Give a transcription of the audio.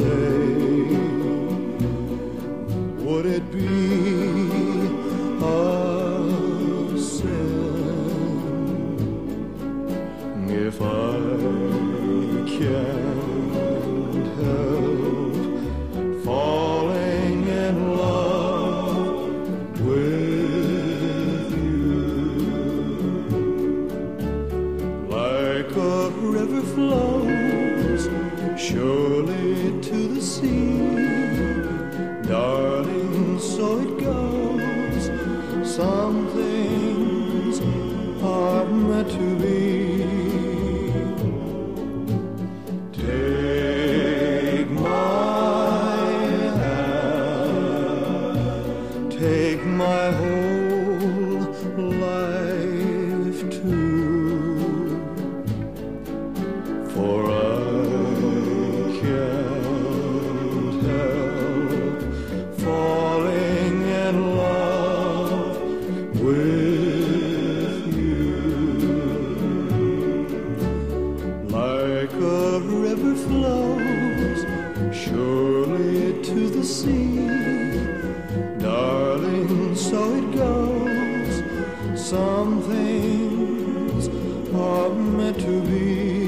Stay? Would it be a sin if I can't help falling in love with you? Like a river flows surely Some things are meant to Some things are meant to be.